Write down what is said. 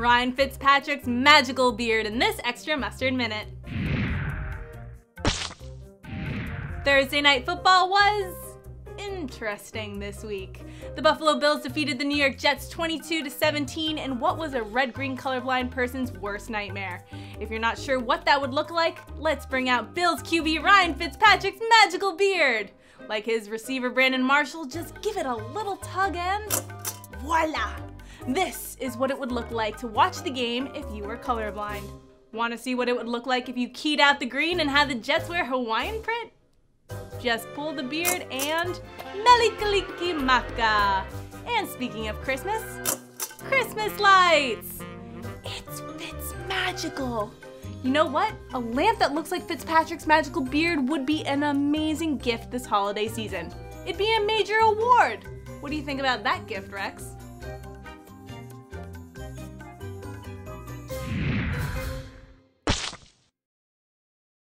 Ryan Fitzpatrick's magical beard in this extra mustard minute. Thursday night football was interesting this week. The Buffalo Bills defeated the New York Jets 22 to 17 in what was a red-green colorblind person's worst nightmare. If you're not sure what that would look like, let's bring out Bills QB Ryan Fitzpatrick's magical beard. Like his receiver Brandon Marshall, just give it a little tug and voila! This is what it would look like to watch the game if you were colorblind. Want to see what it would look like if you keyed out the green and had the Jets wear Hawaiian print? Just pull the beard and Mele Kalikimaka. And speaking of Christmas, Christmas lights! It's Fitz magical. You know what? A lamp that looks like Fitzpatrick's magical beard would be an amazing gift this holiday season. It'd be a major award. What do you think about that gift, Rex?